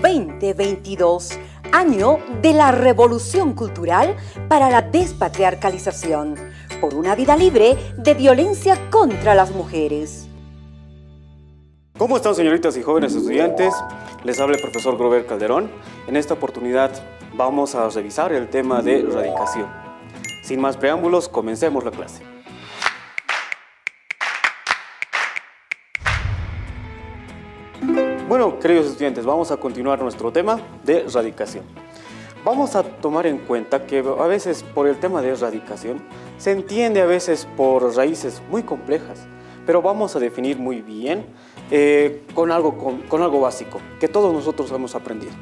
2022, año de la revolución cultural para la despatriarcalización, por una vida libre de violencia contra las mujeres. ¿Cómo están señoritas y jóvenes estudiantes? Les habla el profesor Grover Calderón. En esta oportunidad vamos a revisar el tema de radicación. Sin más preámbulos, comencemos la clase. Bueno, queridos estudiantes, vamos a continuar nuestro tema de radicación. Vamos a tomar en cuenta que a veces por el tema de radicación se entiende a veces por raíces muy complejas, pero vamos a definir muy bien eh, con, algo, con, algo básico que todos nosotros hemos aprendido.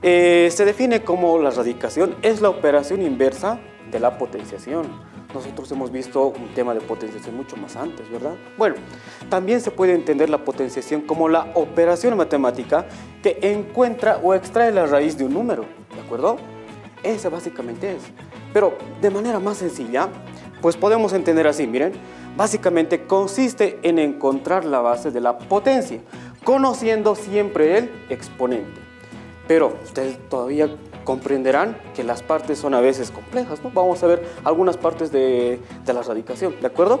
Eh, se define como la radicación es la operación inversa de la potenciación nosotros hemos visto un tema de potenciación mucho más antes, ¿verdad? Bueno, también se puede entender la potenciación como la operación matemática que encuentra o extrae la raíz de un número, ¿de acuerdo? Ese básicamente es. Pero de manera más sencilla, pues podemos entender así, miren, básicamente consiste en encontrar la base de la potencia, conociendo siempre el exponente. Pero ustedes todavía comprenderán que las partes son a veces complejas. ¿no? Vamos a ver algunas partes de, la radicación, ¿de acuerdo?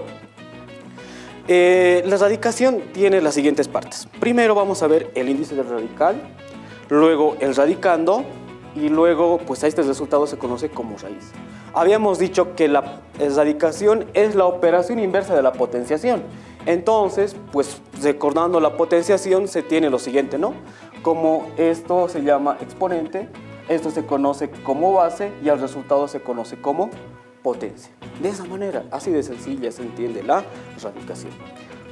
Eh, la radicación tiene las siguientes partes. Primero vamos a ver el índice del radical, luego el radicando y luego pues a este resultado se conoce como raíz. Habíamos dicho que la radicación es la operación inversa de la potenciación. Entonces, pues recordando la potenciación se tiene lo siguiente, ¿no? Como esto se llama exponente, esto se conoce como base y el resultado se conoce como potencia. De esa manera, así de sencilla se entiende la radicación.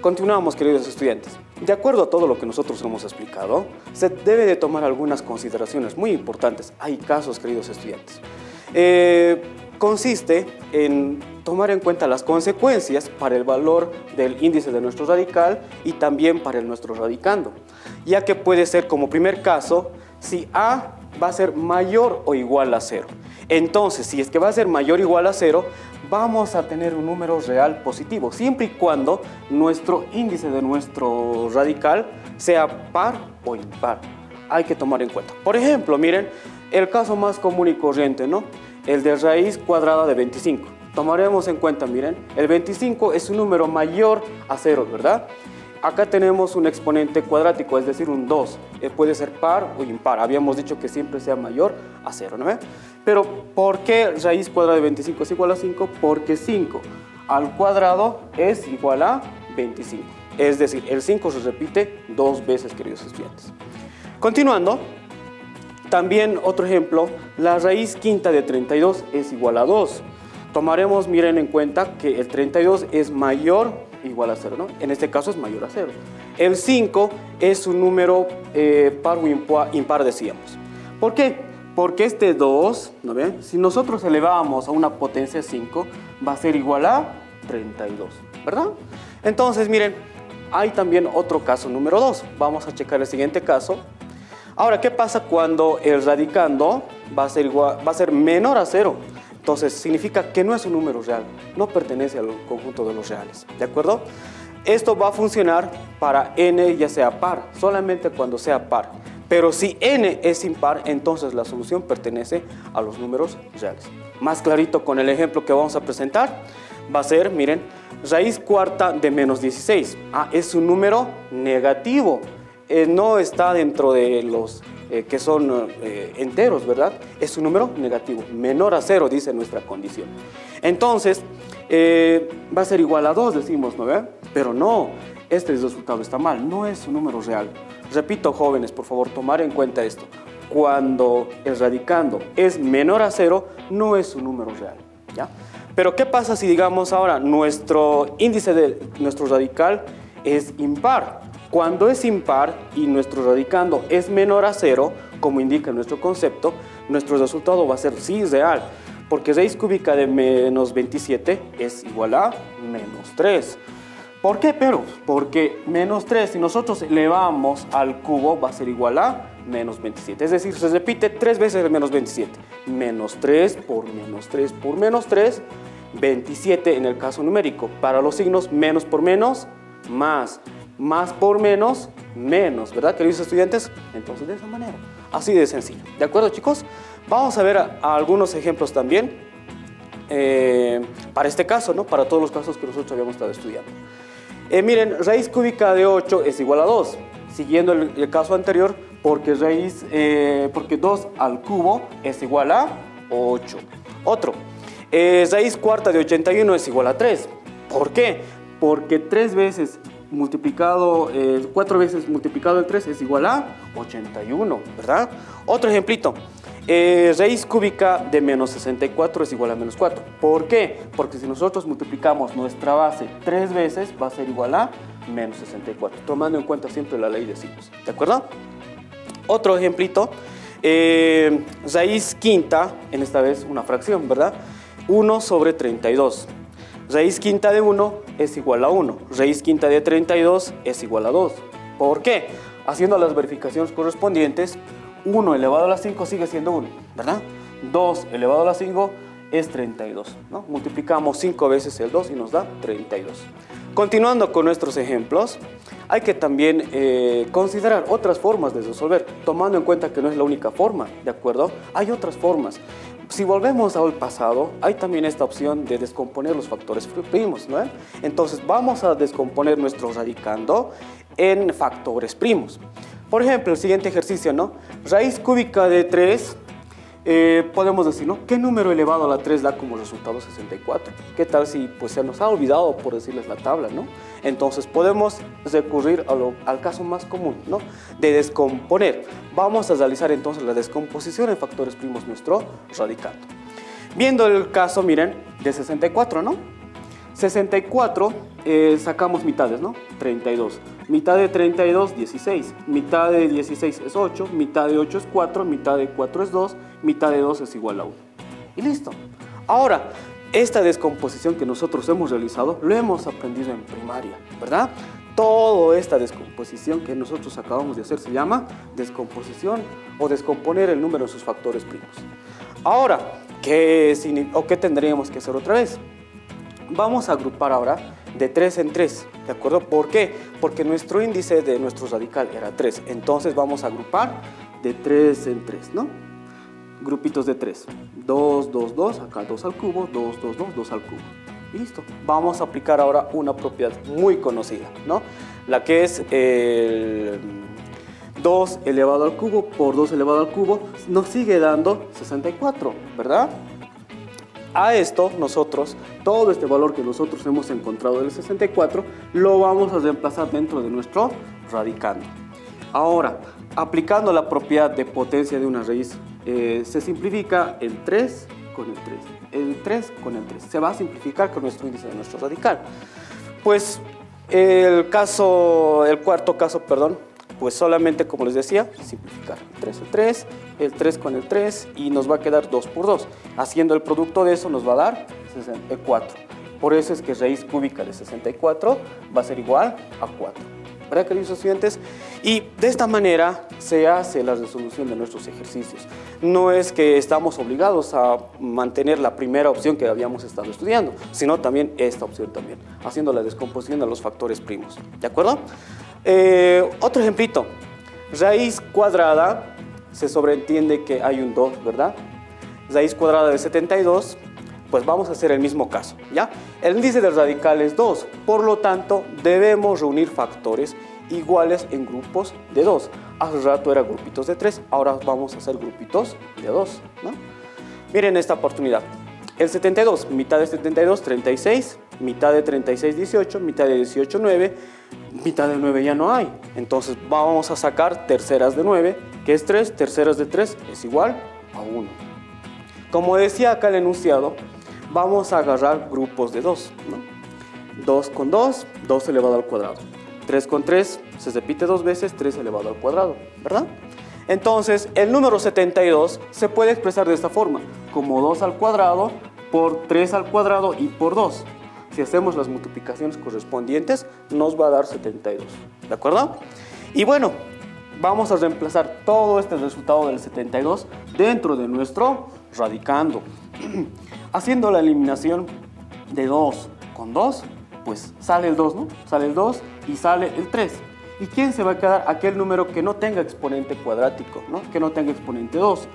Continuamos, queridos estudiantes. De acuerdo a todo lo que nosotros hemos explicado, se debe de tomar algunas consideraciones muy importantes. Hay casos, queridos estudiantes. Eh, consiste en tomar en cuenta las consecuencias para el valor del índice de nuestro radical y también para el nuestro radicando, ya que puede ser como primer caso si A va a ser mayor o igual a cero. Entonces, si es que va a ser mayor o igual a cero, vamos a tener un número real positivo, siempre y cuando nuestro índice de nuestro radical sea par o impar. Hay que tomar en cuenta. Por ejemplo, miren, el caso más común y corriente, ¿no? El de raíz cuadrada de 25. Tomaremos en cuenta, miren, el 25 es un número mayor a cero, ¿verdad? Acá tenemos un exponente cuadrático, es decir, un 2. Eh, puede ser par o impar. Habíamos dicho que siempre sea mayor a 0, ¿no? Pero, ¿por qué raíz cuadrada de 25 es igual a 5? Porque 5 al cuadrado es igual a 25. Es decir, el 5 se repite dos veces, queridos estudiantes. Continuando, también otro ejemplo, la raíz quinta de 32 es igual a 2. Tomaremos, miren en cuenta que el 32 es mayor igual a 0, ¿no? En este caso es mayor a 0. El 5 es un número eh, par o impar, decíamos. ¿Por qué? Porque este 2, ¿no ven? Si nosotros elevamos a una potencia 5, va a ser igual a 32, ¿verdad? Entonces, miren, hay también otro caso número 2. Vamos a checar el siguiente caso. Ahora, ¿qué pasa cuando el radicando va a ser, igual, va a ser menor a 0? Entonces, significa que no es un número real, no pertenece al conjunto de los reales, ¿de acuerdo? Esto va a funcionar para n ya sea par, solamente cuando sea par. Pero si n es impar, entonces la solución pertenece a los números reales. Más clarito con el ejemplo que vamos a presentar, va a ser, miren, raíz cuarta de menos 16. Ah, es un número negativo, eh, no está dentro de los eh, que son eh, enteros, ¿verdad? Es un número negativo, menor a cero, dice nuestra condición. Entonces, eh, va a ser igual a 2, decimos, ¿no? Pero no, este resultado está mal, no es un número real. Repito, jóvenes, por favor, tomar en cuenta esto. Cuando el radicando es menor a cero, no es un número real, ¿ya? Pero ¿qué pasa si, digamos, ahora nuestro índice de nuestro radical es impar? Cuando es impar y nuestro radicando es menor a cero, como indica nuestro concepto, nuestro resultado va a ser sí real, porque raíz cúbica de menos 27 es igual a menos 3. ¿Por qué? Pero porque menos 3, si nosotros elevamos al cubo, va a ser igual a menos 27. Es decir, se repite tres veces el menos 27. Menos 3 por menos 3 por menos 3, 27 en el caso numérico. Para los signos, menos por menos, más más por menos, menos, ¿verdad, queridos estudiantes? Entonces, de esa manera, así de sencillo. ¿De acuerdo, chicos? Vamos a ver algunos ejemplos también eh, para este caso, ¿no? Para todos los casos que nosotros habíamos estado estudiando. Eh, miren, raíz cúbica de 8 es igual a 2, siguiendo el, caso anterior, porque, raíz, eh, porque 2 al cubo es igual a 8. Otro, raíz cuarta de 81 es igual a 3. ¿Por qué? Porque 3 veces multiplicado, 4 veces multiplicado el 3 es igual a 81, ¿verdad? Otro ejemplito, eh, raíz cúbica de menos 64 es igual a menos 4. ¿Por qué? Porque si nosotros multiplicamos nuestra base tres veces, va a ser igual a menos 64, tomando en cuenta siempre la ley de signos. ¿De acuerdo? Otro ejemplito, eh, raíz quinta, en esta vez una fracción, ¿verdad? 1 sobre 32. Raíz quinta de 1 es igual a 1. Raíz quinta de 32 es igual a 2. ¿Por qué? Haciendo las verificaciones correspondientes, 1 elevado a la 5 sigue siendo 1, ¿verdad? 2 elevado a la 5 es 32, ¿no? Multiplicamos 5 veces el 2 y nos da 32. Continuando con nuestros ejemplos, hay que también eh, considerar otras formas de resolver, tomando en cuenta que no es la única forma, ¿de acuerdo? Hay otras formas. Si volvemos al pasado, hay también esta opción de descomponer los factores primos, ¿no? Entonces vamos a descomponer nuestro radicando en factores primos. Por ejemplo, el siguiente ejercicio, ¿no? Raíz cúbica de 3, eh, podemos decir, ¿no? ¿Qué número elevado a la 3 da como resultado 64? ¿Qué tal si pues, se nos ha olvidado, por decirles, la tabla, ¿no? Entonces podemos recurrir al caso más común, ¿no? De descomponer. Vamos a realizar entonces la descomposición en factores primos nuestro radicando. Viendo el caso, miren, de 64, ¿no? 64 eh, sacamos mitades, ¿no? 32. Mitad de 32, 16. Mitad de 16 es 8. Mitad de 8 es 4. Mitad de 4 es 2. Mitad de 2 es igual a 1. Y listo. Ahora, esta descomposición que nosotros hemos realizado, lo hemos aprendido en primaria, ¿verdad? Toda esta descomposición que nosotros acabamos de hacer se llama descomposición o descomponer el número en sus factores primos. Ahora, ¿qué, o ¿qué tendríamos que hacer otra vez? Vamos a agrupar ahora de 3 en 3, ¿de acuerdo? ¿Por qué? Porque nuestro índice de nuestro radical era 3, entonces vamos a agrupar de 3 en 3, ¿no? Grupitos de 3, 2, 2, 2, acá 2 al cubo, 2, 2, 2, 2 al cubo. Listo. Vamos a aplicar ahora una propiedad muy conocida, ¿no? La que es el 2 elevado al cubo por 2 elevado al cubo nos sigue dando 64, ¿verdad? A esto nosotros, todo este valor que nosotros hemos encontrado del 64, lo vamos a reemplazar dentro de nuestro radicando. Ahora, aplicando la propiedad de potencia de una raíz, eh, se simplifica el 3 con el 3. El 3 con el 3. Se va a simplificar con nuestro índice de nuestro radical. Pues el caso, el cuarto caso, perdón, pues solamente, como les decía, simplificar. 3 el 3, el 3 con el 3 y nos va a quedar 2 por 2. Haciendo el producto de eso nos va a dar 64. Por eso es que raíz cúbica de 64 va a ser igual a 4. ¿Verdad, queridos estudiantes? Y de esta manera se hace la resolución de nuestros ejercicios. No es que estamos obligados a mantener la primera opción que habíamos estado estudiando, sino también esta opción también, haciendo la descomposición de los factores primos. ¿De acuerdo? Eh, otro ejemplito, raíz cuadrada, se sobreentiende que hay un 2, ¿verdad? Raíz cuadrada de 72, pues vamos a hacer el mismo caso, ¿ya? El índice del radical es 2, por lo tanto debemos reunir factores iguales en grupos de 2. Hace rato era grupitos de 3, ahora vamos a hacer grupitos de 2, ¿no? Miren esta oportunidad. El 72, mitad de 72, 36, mitad de 36, 18, mitad de 18, 9, mitad de 9 ya no hay. Entonces vamos a sacar terceras de 9, que es 3, terceras de 3 es igual a 1. Como decía acá el enunciado, vamos a agarrar grupos de 2. 2 con 2, 2 elevado al cuadrado. 3 con 3, se repite dos veces, 3 elevado al cuadrado, ¿verdad? Entonces, el número 72 se puede expresar de esta forma, como 2 al cuadrado por 3 al cuadrado y por 2. Si hacemos las multiplicaciones correspondientes, nos va a dar 72. ¿De acuerdo? Y bueno, vamos a reemplazar todo este resultado del 72 dentro de nuestro radicando. Haciendo la eliminación de 2 con 2, pues sale el 2, ¿no? Sale el 2 y sale el 3. ¿Y quién se va a quedar? Aquel número que no tenga exponente cuadrático, ¿no? que no tenga exponente 2.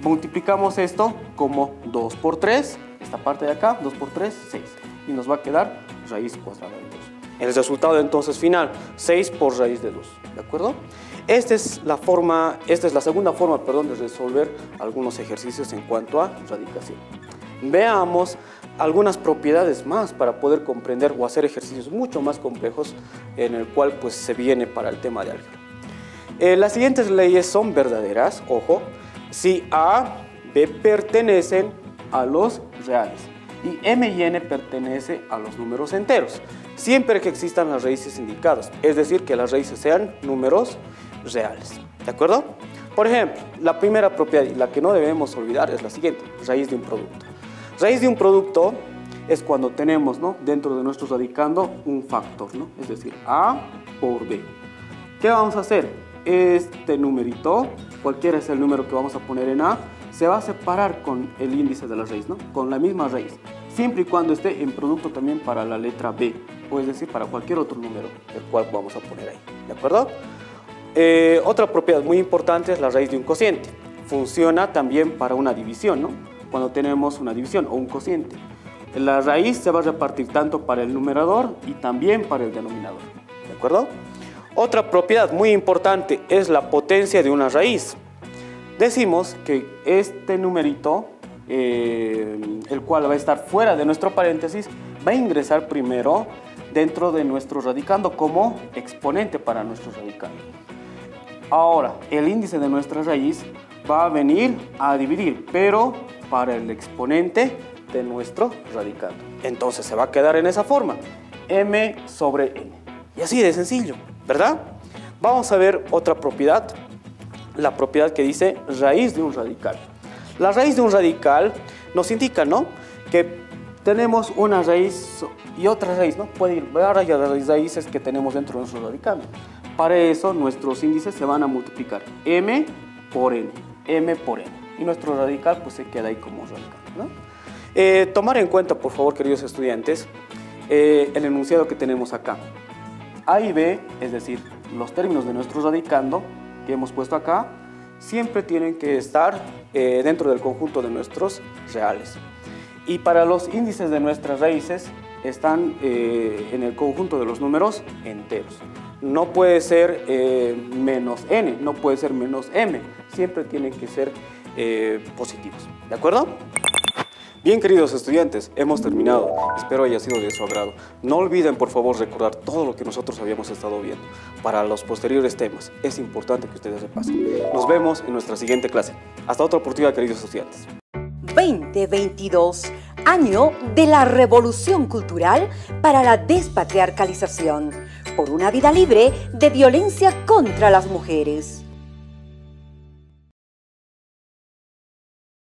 Multiplicamos esto como 2 por 3, esta parte de acá, 2 por 3, 6. Y nos va a quedar raíz cuadrada de 2. El resultado entonces final, 6 por raíz de 2. ¿De acuerdo? Esta es la forma, esta es la segunda forma, perdón, de resolver algunos ejercicios en cuanto a radicación. Veamos algunas propiedades más para poder comprender o hacer ejercicios mucho más complejos en el cual pues se viene para el tema de álgebra. Eh, las siguientes leyes son verdaderas, ojo, si A, B pertenecen a los reales y M y N pertenece a los números enteros, siempre que existan las raíces indicadas, es decir, que las raíces sean números reales. ¿De acuerdo? Por ejemplo, la primera propiedad, la que no debemos olvidar, es la siguiente, raíz de un producto. Raíz de un producto es cuando tenemos ¿no? dentro de nuestro radicando un factor, ¿no? es decir, A por B. ¿Qué vamos a hacer? Este numerito, cualquiera es el número que vamos a poner en A, se va a separar con el índice de la raíz, ¿no? con la misma raíz, siempre y cuando esté en producto también para la letra B, o es decir, para cualquier otro número, el cual vamos a poner ahí. ¿De acuerdo? Eh, otra propiedad muy importante es la raíz de un cociente. Funciona también para una división, ¿no? Cuando tenemos una división o un cociente. La raíz se va a repartir tanto para el numerador y también para el denominador. ¿De acuerdo? Otra propiedad muy importante es la potencia de una raíz. Decimos que este numerito, eh, el cual va a estar fuera de nuestro paréntesis, va a ingresar primero dentro de nuestro radicando como exponente para nuestro radicando. Ahora, el índice de nuestra raíz va a venir a dividir, pero para el exponente de nuestro radicando. Entonces se va a quedar en esa forma, m sobre n. Y así de sencillo, ¿verdad? Vamos a ver otra propiedad, la propiedad que dice raíz de un radical. La raíz de un radical nos indica, ¿no? Que tenemos una raíz y otra raíz, ¿no? Puede ir a las raíces que tenemos dentro de nuestro radicando. Para eso nuestros índices se van a multiplicar m por n, m por n. Y nuestro radical pues se queda ahí como radical. Eh, tomar en cuenta, por favor, queridos estudiantes, eh, el enunciado que tenemos acá. A y B, es decir, los términos de nuestro radicando que hemos puesto acá, siempre tienen que estar eh, dentro del conjunto de nuestros reales. Y para los índices de nuestras raíces están en el conjunto de los números enteros no puede ser eh, menos n, no puede ser menos m, siempre tienen que ser eh, positivos. ¿De acuerdo? Bien, queridos estudiantes, hemos terminado. Espero haya sido de su agrado. No olviden, por favor, recordar todo lo que nosotros habíamos estado viendo. Para los posteriores temas, es importante que ustedes repasen. Nos vemos en nuestra siguiente clase. Hasta otra oportunidad, queridos estudiantes. 2022, año de la revolución cultural para la despatriarcalización por una vida libre de violencia contra las mujeres.